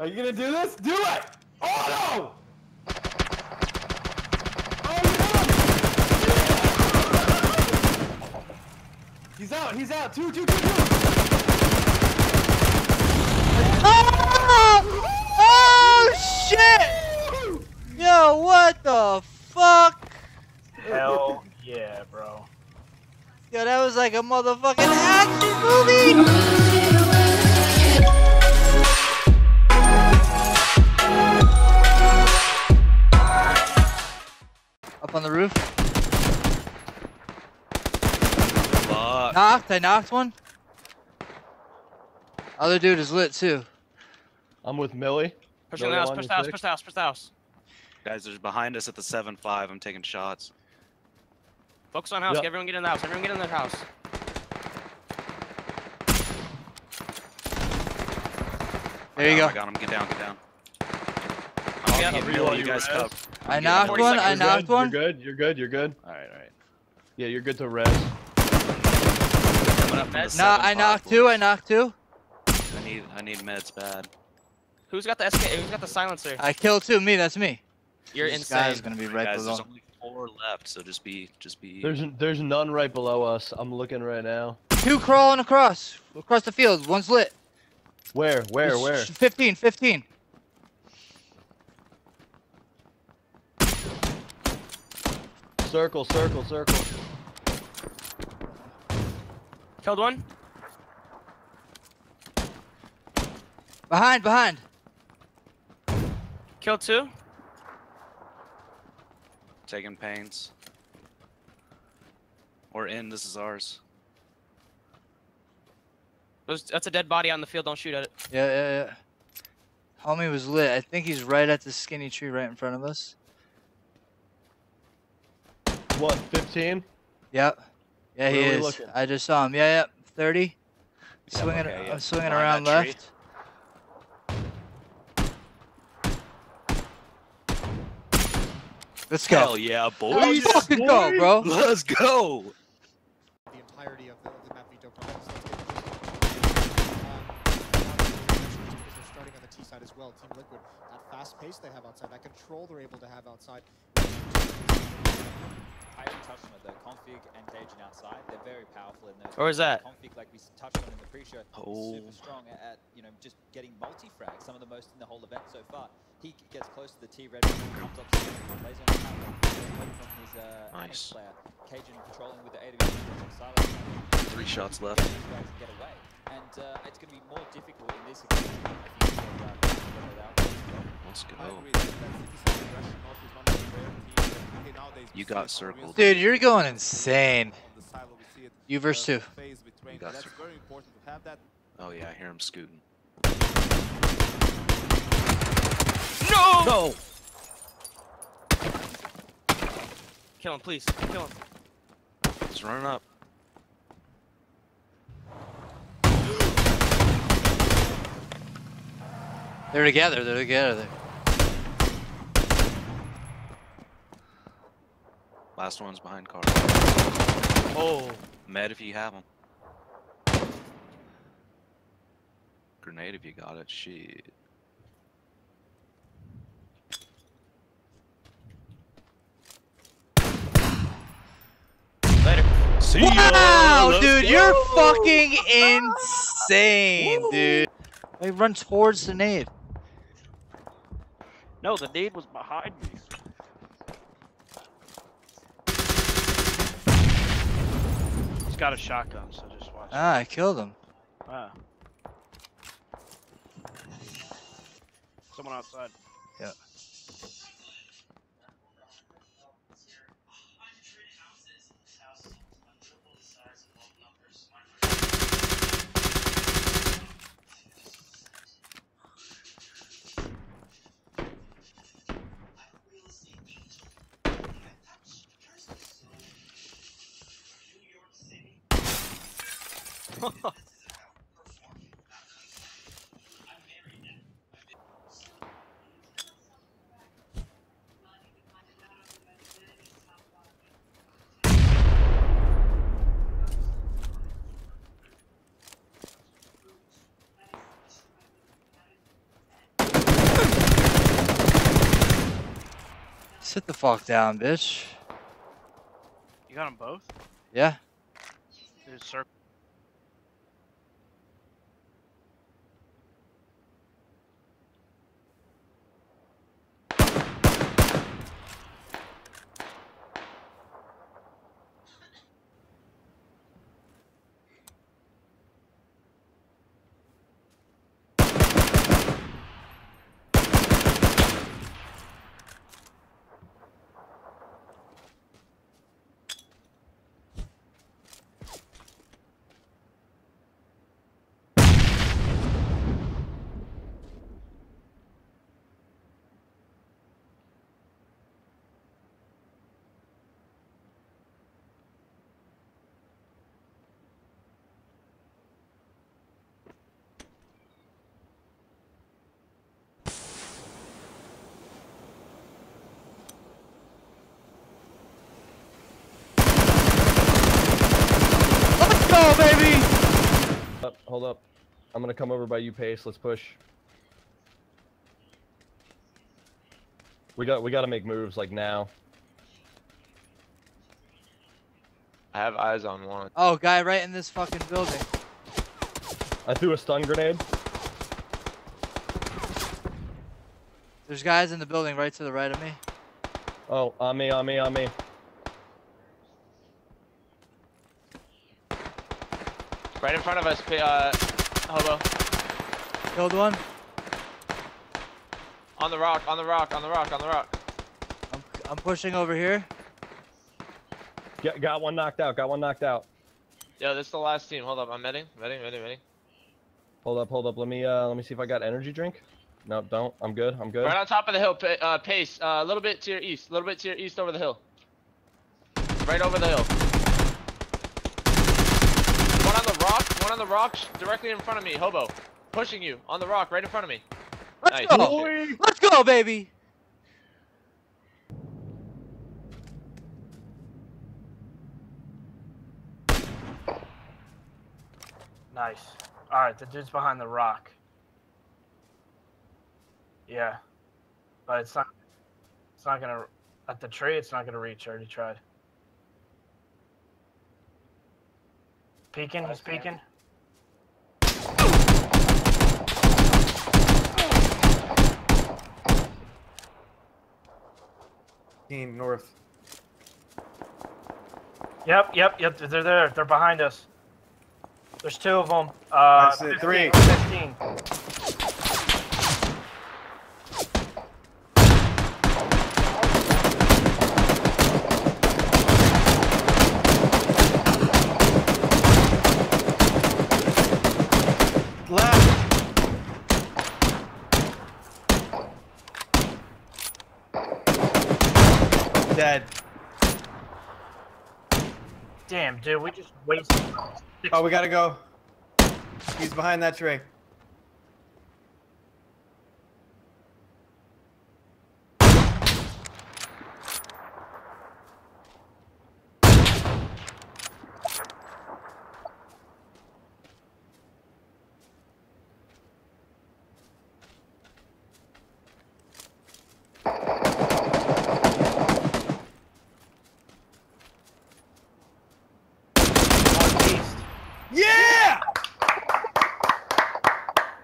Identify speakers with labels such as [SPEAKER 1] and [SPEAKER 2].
[SPEAKER 1] Are you gonna do this? Do it! Oh no! Oh no! He's out, he's out. Two, two, two, two!
[SPEAKER 2] Oh! Oh shit! Yo, what the fuck?
[SPEAKER 3] Hell yeah, bro.
[SPEAKER 2] Yo, that was like a motherfucking action movie! Up on the roof.
[SPEAKER 4] Fuck.
[SPEAKER 2] Knocked, I knocked one. Other dude is lit too.
[SPEAKER 1] I'm with Millie.
[SPEAKER 3] Pushing the house, push the house, push the house, push the house.
[SPEAKER 4] Guys, there's behind us at the 7-5. I'm taking shots.
[SPEAKER 3] Focus on house.
[SPEAKER 1] Yep.
[SPEAKER 3] Everyone get in the house. Everyone get in the house.
[SPEAKER 2] There you
[SPEAKER 4] I
[SPEAKER 2] go.
[SPEAKER 4] got him. Get down, get down.
[SPEAKER 3] I'll
[SPEAKER 4] I'll
[SPEAKER 3] get
[SPEAKER 4] keep
[SPEAKER 1] him.
[SPEAKER 4] Millie, you
[SPEAKER 1] You
[SPEAKER 4] guys
[SPEAKER 1] res?
[SPEAKER 4] cover.
[SPEAKER 2] I knocked one, I
[SPEAKER 4] seconds.
[SPEAKER 1] You're
[SPEAKER 2] knocked one.
[SPEAKER 1] You're good, you're good, you're good.
[SPEAKER 4] Alright, alright.
[SPEAKER 1] Yeah, you're good to res.
[SPEAKER 4] Coming up
[SPEAKER 3] Meds?
[SPEAKER 2] Nah, I knocked two, I knocked two.
[SPEAKER 4] I need, I need meds bad.
[SPEAKER 3] Who's got the SK? Who's got the silencer?
[SPEAKER 2] I killed two, me, that's me.
[SPEAKER 3] You're
[SPEAKER 2] this
[SPEAKER 3] insane.
[SPEAKER 2] guy's gonna be right
[SPEAKER 4] Guys,
[SPEAKER 2] below.
[SPEAKER 4] there's only four left, so just be, just be.
[SPEAKER 1] There's there's none right below us. I'm looking right now.
[SPEAKER 2] Two crawling across, across the field. One's lit.
[SPEAKER 1] Where? Where? Where?
[SPEAKER 2] 15, 15.
[SPEAKER 1] Circle, circle, circle.
[SPEAKER 3] Killed one.
[SPEAKER 2] Behind, behind.
[SPEAKER 3] Killed two.
[SPEAKER 4] Taking pains. Or in, this is ours.
[SPEAKER 3] Those, that's a dead body on the field. Don't shoot at it.
[SPEAKER 2] Yeah, yeah, yeah. Homie was lit. I think he's right at the skinny tree right in front of us.
[SPEAKER 1] What? 15?
[SPEAKER 2] Yep. Yeah, he
[SPEAKER 1] Where are we
[SPEAKER 2] is.
[SPEAKER 1] looking?
[SPEAKER 2] I just saw him. Yeah, yeah. 30.
[SPEAKER 4] Yep,
[SPEAKER 2] Swinging,
[SPEAKER 4] okay, yeah.
[SPEAKER 2] I'm swinging
[SPEAKER 4] Behind
[SPEAKER 2] around left. Let's go.
[SPEAKER 4] Hell yeah, boys!
[SPEAKER 2] Let's fucking go, bro.
[SPEAKER 4] Let's go!
[SPEAKER 5] the entirety of the, of the map veto process. Let's get this. Um, now they're starting on the T side as well. Team Liquid, that fast pace they have outside, that control they're able to have outside.
[SPEAKER 6] I haven't touched on it though. Config and Cajun outside, they're very powerful in those.
[SPEAKER 3] Where is that?
[SPEAKER 6] Config, like we touched on in the pre-show,
[SPEAKER 4] Oh.
[SPEAKER 6] super strong at, at, you know just getting multi-frag, some of the most in the whole event so far. He gets close to the T red, comes up, plays on the from his uh,
[SPEAKER 4] Nice.
[SPEAKER 6] player. Cajun with the AWS on silence.
[SPEAKER 4] Three shots left.
[SPEAKER 6] Get and away. And uh, it's going to be more difficult in this occasion. if you can get, uh.
[SPEAKER 4] Let's go. You got
[SPEAKER 7] it
[SPEAKER 4] circled.
[SPEAKER 2] Dude, you're going insane.
[SPEAKER 7] On the silo, we see it,
[SPEAKER 2] You versus two.
[SPEAKER 7] phase between.
[SPEAKER 4] got circled.
[SPEAKER 7] very important to have that.
[SPEAKER 4] Oh yeah, I hear him scooting.
[SPEAKER 3] No!
[SPEAKER 1] No!
[SPEAKER 3] Kill him, please. Kill him.
[SPEAKER 4] He's running up.
[SPEAKER 2] They're together. They're together.
[SPEAKER 4] Last one's behind car.
[SPEAKER 3] Oh.
[SPEAKER 4] Med if you have them. Grenade if you got it. Shit.
[SPEAKER 3] Later.
[SPEAKER 4] See
[SPEAKER 2] Wow, dude, you're fucking insane, dude. They run towards the nave.
[SPEAKER 3] No, the nade was behind me.
[SPEAKER 8] He's got a shotgun, so just watch.
[SPEAKER 2] Ah, I killed him.
[SPEAKER 8] Ah. Someone outside.
[SPEAKER 2] Yeah. Sit the fuck down, bitch.
[SPEAKER 8] You got them both?
[SPEAKER 2] Yeah. There's circle.
[SPEAKER 9] Up, hold up. I'm gonna come over by you, Pace. Let's push. We got we got to make moves like now.
[SPEAKER 10] I have eyes on one.
[SPEAKER 2] Oh, guy right in this fucking building.
[SPEAKER 9] I threw a stun grenade.
[SPEAKER 2] There's guys in the building right to the right of me.
[SPEAKER 9] Oh, on me, on me, on me.
[SPEAKER 10] Right in front of us, pa- uh, hobo.
[SPEAKER 2] Killed one.
[SPEAKER 10] On the rock, on the rock, on the rock, on the rock.
[SPEAKER 2] I'm, I'm pushing over here.
[SPEAKER 9] Get, got one knocked out. Got one knocked out.
[SPEAKER 10] Yo, this is the last team. Hold up, I'm medding, medding, medding, medding.
[SPEAKER 9] Hold up, hold up. Let me uh let me see if I got energy drink. No, don't. I'm good. I'm good.
[SPEAKER 10] Right on top of the hill, uh, pace. Uh, a little bit to your east, a little bit to your east over the hill. Right over the hill. One on the rock, one on the rocks directly in front of me, hobo. Pushing you, on the rock, right in front of me.
[SPEAKER 2] Let's
[SPEAKER 10] Nice.
[SPEAKER 2] go. Let's go, baby.
[SPEAKER 8] Nice. Alright, the dude's behind the rock. Yeah. But it's not it's not gonna at the tree it's not gonna reach, I already tried. Peeking, he's peeking.
[SPEAKER 1] Team north.
[SPEAKER 8] Yep, yep, yep, they're there. They're behind us. There's two of them. Uh,
[SPEAKER 1] That's it,
[SPEAKER 8] 15,
[SPEAKER 1] three.
[SPEAKER 8] 15.
[SPEAKER 1] Left. Dead.
[SPEAKER 8] Damn, dude, we just wasted.
[SPEAKER 1] Oh, we gotta go. He's behind that tree.